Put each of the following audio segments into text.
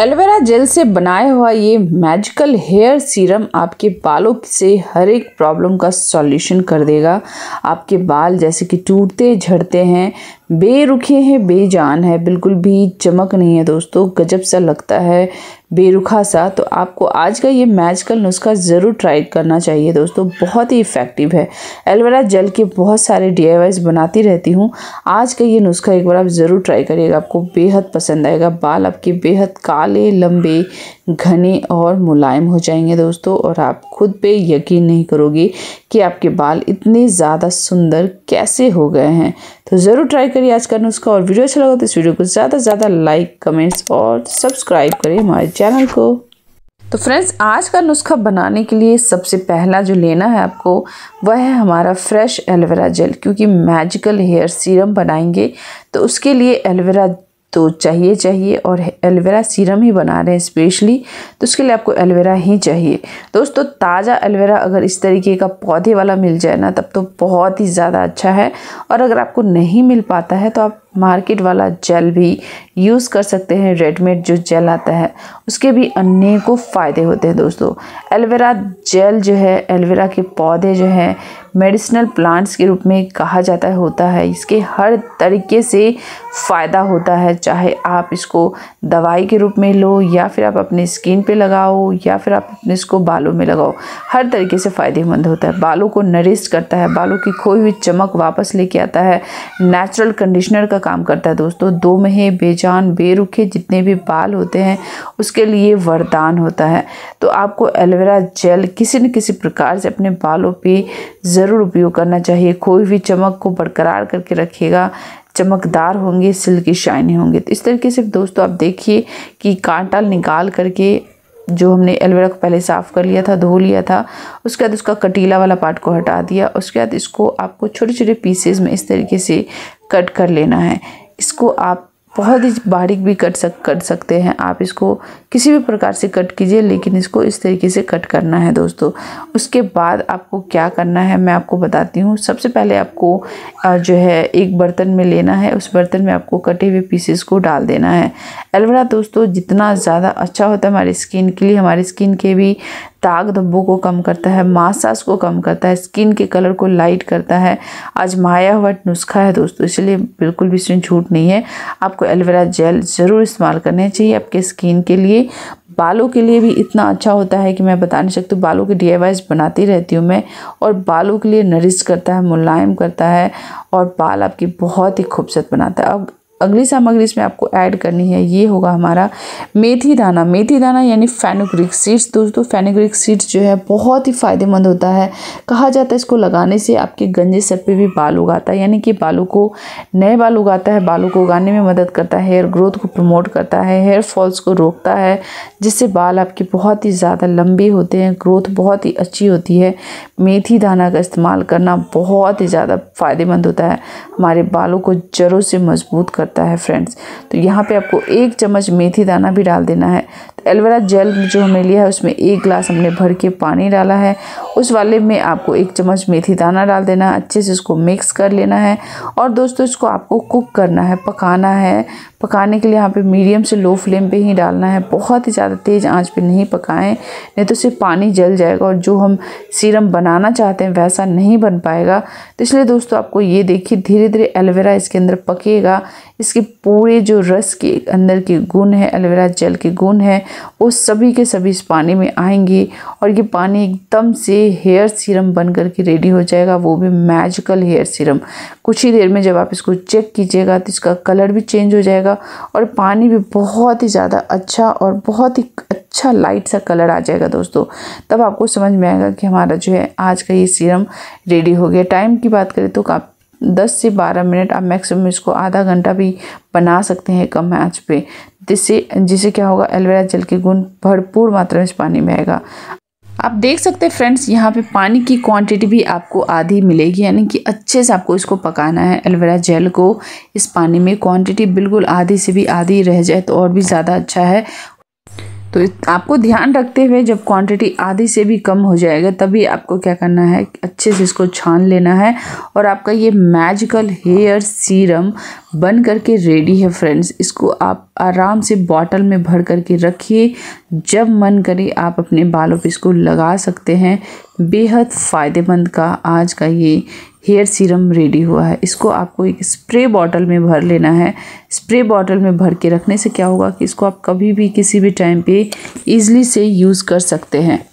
Aloe vera gel से बनाया हुआ ये मैजिकल हेयर सीरम आपके बालों से हर एक प्रॉब्लम का सॉल्यूशन कर देगा। आपके बाल जैसे कि टूटते, झड़ते हैं बेरुखे हैं, बेजान है, बिल्कुल भी चमक नहीं है दोस्तों, गजब सा लगता है, बेरुखा सा। तो आपको आज का ये मैजिकल नुस्खा ज़रूर ट्राई करना चाहिए दोस्तों, बहुत ही इफ़ेक्टिव है। एलोवेरा जेल के बहुत सारे डी बनाती रहती हूँ। आज का ये नुस्खा एक बार आप ज़रूर ट्राई करिएगा, आपको बेहद पसंद आएगा। बाल आपके बेहद काले, लंबे, घने और मुलायम हो जाएँगे दोस्तों, और आप खुद पे यकीन नहीं करोगे कि आपके बाल इतने ज़्यादा सुंदर कैसे हो गए हैं। तो ज़रूर ट्राई करिए आज का नुस्खा और वीडियो अच्छा लगा तो इस वीडियो को ज़्यादा से ज़्यादा लाइक कमेंट्स और सब्सक्राइब करें हमारे चैनल को। तो फ्रेंड्स आज का नुस्खा बनाने के लिए सबसे पहला जो लेना है आपको, वह है हमारा फ्रेश एलोवेरा जेल क्योंकि मैजिकल हेयर सीरम बनाएँगे तो उसके लिए एलोवेरा तो चाहिए चाहिए और एलोवेरा सीरम ही बना रहे हैं स्पेशली तो उसके लिए आपको एलोवेरा ही चाहिए। दोस्तों, ताज़ा एलोवेरा अगर इस तरीके का पौधे वाला मिल जाए ना, तब तो बहुत ही ज़्यादा अच्छा है और अगर आपको नहीं मिल पाता है तो आप मार्केट वाला जेल भी यूज़ कर सकते हैं, रेडमेड जो जेल आता है, उसके भी अनेकों फ़ायदे होते हैं दोस्तों। एलोवेरा जेल जो है, एलोवेरा के पौधे जो हैं, मेडिसिनल प्लांट्स के रूप में कहा जाता है, होता है। इसके हर तरीके से फ़ायदा होता है, चाहे आप इसको दवाई के रूप में लो, या फिर आप अपने स्किन पे लगाओ, या फिर आप अपने इसको बालों में लगाओ। हर तरीके से फ़ायदेमंद होता है। बालों को नरिश करता है, बालों की खोई हुई चमक वापस लेके आता है। नेचुरल कंडीशनर का काम करता है दोस्तों। दो महे बेजान, बेरुखे जितने भी बाल होते हैं, उसके लिए वरदान होता है। तो आपको एलोवेरा जेल किसी न किसी प्रकार से अपने बालों पे ज़रूर उपयोग करना चाहिए। कोई भी चमक को बरकरार करके रखिएगा चमकदार होंगे, सिल्की शाइनी होंगे। तो इस तरीके से दोस्तों आप देखिए कि कांटा निकाल करके जो हमने एलोवेरा को पहले साफ़ कर लिया था, धो लिया था, उसके बाद उसका कटीला वाला पार्ट को हटा दिया, उसके बाद इसको आपको छोटे छोटे पीसेस में इस तरीके से कट कर लेना है। इसको आप बहुत ही बारीक भी कट सक, कर सकते हैं। आप इसको किसी भी प्रकार से कट कीजिए, लेकिन इसको इस तरीके से कट करना है दोस्तों। उसके बाद आपको क्या करना है, मैं आपको बताती हूँ। सबसे पहले आपको जो है, एक बर्तन में लेना है। उस बर्तन में आपको कटे हुए पीसेस को डाल देना है। एलोवेरा दोस्तों, जितना ज़्यादा अच्छा होता है हमारी स्किन के लिए, हमारी स्किन के भी दाग धब्बों को कम करता है मासास को कम करता है स्किन के कलर को लाइट करता है। आजमाया हुआ नुस्खा है दोस्तों, इसलिए बिल्कुल भी इसमें झूठ नहीं है। आपको एलोवेरा जेल ज़रूर इस्तेमाल करने चाहिए आपके स्किन के लिए। बालों के लिए भी इतना अच्छा होता है कि मैं बता नहीं सकती, बालों के डी बनाती रहती हूँ मैं और बालों के लिए नरिश करता है, मुलायम करता है और बाल आपकी बहुत ही खूबसूरत बनाता है। अब अगली सामग्री इसमें आपको ऐड करनी है, ये होगा हमारा मेथी दाना। मेथी दाना यानी फेनोग्रिक सीड्स दोस्तों फेनोग्रिक सीड्स जो है बहुत ही फ़ायदेमंद होता है। कहा जाता है इसको लगाने से आपके गंजे सर पे भी बाल उगाता है, यानी कि बालों को, नए बाल उगाता है, बालों को उगाने में मदद करता है हेयर ग्रोथ को प्रमोट करता है हेयर फॉल्स को रोकता है, जिससे बाल आपके बहुत ही ज़्यादा लंबे होते हैं ग्रोथ बहुत ही अच्छी होती है। मेथी दाना का इस्तेमाल करना बहुत ही ज़्यादा फ़ायदेमंद होता है। हमारे बालों को जड़ों से मज़बूत करता है फ्रेंड्स तो यहाँ पे आपको एक चम्मच मेथी दाना भी डाल देना है। तो एलोवेरा जेल जो हमें लिया है, उसमें एक गिलास हमने भर के पानी डाला है। उस वाले में आपको एक चम्मच मेथी दाना डाल देना है। अच्छे से इसको मिक्स कर लेना है। और दोस्तों, इसको आपको कुक करना है, पकाना है। पकाने के लिए यहाँ पे मीडियम से लो फ्लेम पे ही डालना है। बहुत ही ज़्यादा तेज़ आँच पे नहीं पकाएँ, नहीं तो सिर्फ़ पानी जल जाएगा और जो हम सीरम बनाना चाहते हैं, वैसा नहीं बन पाएगा। तो इसलिए दोस्तों, आपको ये देखिए धीरे धीरे एलोवेरा इसके अंदर पकेगा। इसके पूरे जो रस के अंदर के गुण है, एलोवेरा जल के गुण है, वो सभी के सभी इस पानी में आएँगे और ये पानी एकदम से हेयर सीरम बन कर के रेडी हो जाएगा, वो भी मैजिकल हेयर सीरम कुछ ही देर में जब आप इसको चेक कीजिएगा तो इसका कलर भी चेंज हो जाएगा और पानी भी बहुत ही ज़्यादा अच्छा और बहुत ही अच्छा लाइट सा कलर आ जाएगा दोस्तों। तब आपको समझ में आएगा कि हमारा जो है आज का ये सीरम रेडी हो गया। टाइम की बात करें तो काफ़ी 10 से 12 मिनट आप मैक्सिमम इसको आधा घंटा भी बना सकते हैं कम आँच पे। जिससे जिससे क्या होगा, एलोवेरा जल के गुण भरपूर मात्रा में इस पानी में आएगा। आप देख सकते हैं फ्रेंड्स, यहाँ पे पानी की क्वांटिटी भी आपको आधी मिलेगी, यानी कि अच्छे से आपको इसको पकाना है, एलोवेरा जेल को। इस पानी में क्वांटिटी बिल्कुल आधी से भी आधी रह जाए तो और भी ज़्यादा अच्छा है। तो आपको ध्यान रखते हुए जब क्वांटिटी आधी से भी कम हो जाएगा, तभी आपको क्या करना है, अच्छे से इसको छान लेना है। और आपका ये मैजिकल हेयर सीरम बन करके रेडी है फ्रेंड्स इसको आप आराम से बॉटल में भर करके रखिए। जब मन करे, आप अपने बालों पे इसको लगा सकते हैं। बेहद फ़ायदेमंद का आज का ये हेयर सीरम रेडी हुआ है। इसको आपको एक स्प्रे बॉटल में भर लेना है। स्प्रे बॉटल में भर के रखने से क्या होगा कि इसको आप कभी भी किसी भी टाइम पे ईज़िली से यूज़ कर सकते हैं।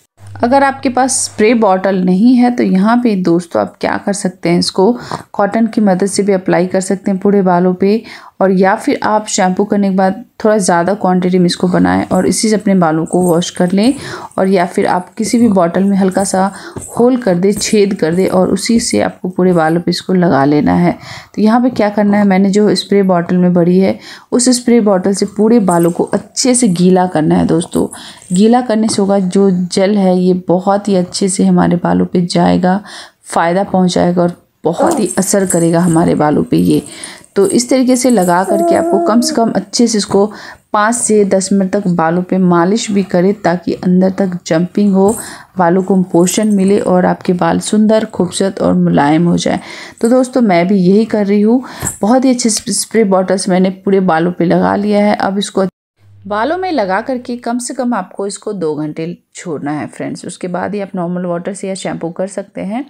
अगर आपके पास स्प्रे बॉटल नहीं है तो यहाँ पे दोस्तों आप क्या कर सकते हैं? इसको कॉटन की मदद से भी अप्लाई कर सकते हैं पूरे बालों पे। और या फिर आप शैम्पू करने के बाद थोड़ा ज़्यादा क्वांटिटी में इसको बनाएँ और इसी से अपने बालों को वॉश कर लें और या फिर आप किसी भी बॉटल में हल्का सा होल कर दे, छेद कर दे और उसी से आपको पूरे बालों पे इसको लगा लेना है। तो यहाँ पे क्या करना है, मैंने जो स्प्रे बॉटल में भरी है, उस स्प्रे बॉटल से पूरे बालों को अच्छे से गीला करना है दोस्तों। गीला करने से होगा जो जल है, ये बहुत ही अच्छे से हमारे बालों पर जाएगा, फ़ायदा पहुँचाएगा और बहुत ही असर करेगा हमारे बालों पे ये। तो इस तरीके से लगा करके आपको कम से कम अच्छे से इसको पाँच से दस मिनट तक बालों पे मालिश भी करें ताकि अंदर तक जंपिंग हो, बालों को पोषण मिले और आपके बाल सुंदर, खूबसूरत और मुलायम हो जाए। तो दोस्तों, मैं भी यही कर रही हूँ। बहुत ही अच्छे स्प्रे बॉटल्स मैंने पूरे बालों पे लगा लिया है। अब इसको बालों में लगा करके कम से कम आपको इसको दो घंटे छोड़ना है, फ्रेंड्स। उसके बाद ही आप नॉर्मल वाटर से या शैम्पू कर सकते हैं।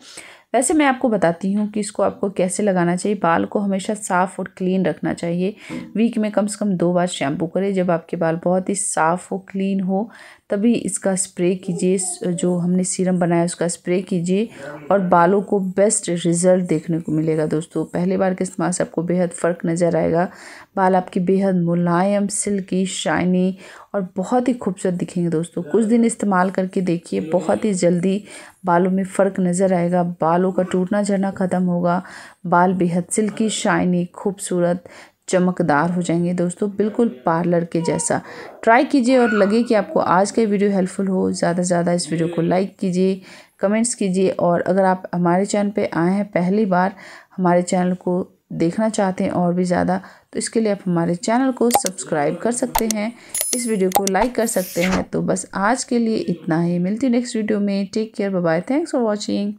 वैसे मैं आपको बताती हूँ कि इसको आपको कैसे लगाना चाहिए। बाल को हमेशा साफ़ और क्लीन रखना चाहिए। वीक में कम से कम दो बार शैम्पू करें। जब आपके बाल बहुत ही साफ़ हो क्लीन हो तभी इसका स्प्रे कीजिए, जो हमने सीरम बनाया, उसका स्प्रे कीजिए और बालों को बेस्ट रिज़ल्ट देखने को मिलेगा दोस्तों। पहली बार के इस्तेमाल से आपको बेहद फ़र्क नज़र आएगा? बाल आपकी बेहद मुलायम, सिल्की, शाइनी और बहुत ही खूबसूरत दिखेंगे दोस्तों। कुछ दिन इस्तेमाल करके देखिए, बहुत ही जल्दी बालों में फ़र्क नज़र आएगा, बालों का टूटना झड़ना ख़त्म होगा, बाल बेहद सिल्की, शाइनी, खूबसूरत चमकदार हो जाएँगे दोस्तों, बिल्कुल पार्लर के जैसा। ट्राई कीजिए और लगे कि आपको आज का वीडियो हेल्पफुल हो। ज़्यादा से ज़्यादा इस वीडियो को लाइक कीजिए, कमेंट्स कीजिए और अगर आप हमारे चैनल पे आए हैं पहली बार, हमारे चैनल को देखना चाहते हैं और भी ज़्यादा तो इसके लिए आप हमारे चैनल को सब्सक्राइब कर सकते हैं। इस वीडियो को लाइक कर सकते हैं। तो बस आज के लिए इतना ही। मिलती नेक्स्ट वीडियो में। Take care. Bye. Thanks for watching.